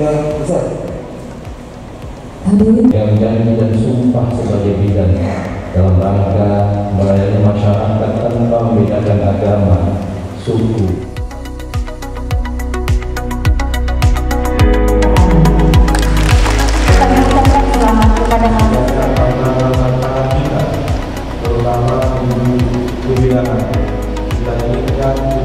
tiga besar. Yang janji dan sumpah sebagai bidan dalam rangka melayani masyarakat tanpa membedakan agama, suku, terutama di pembinaan dan ini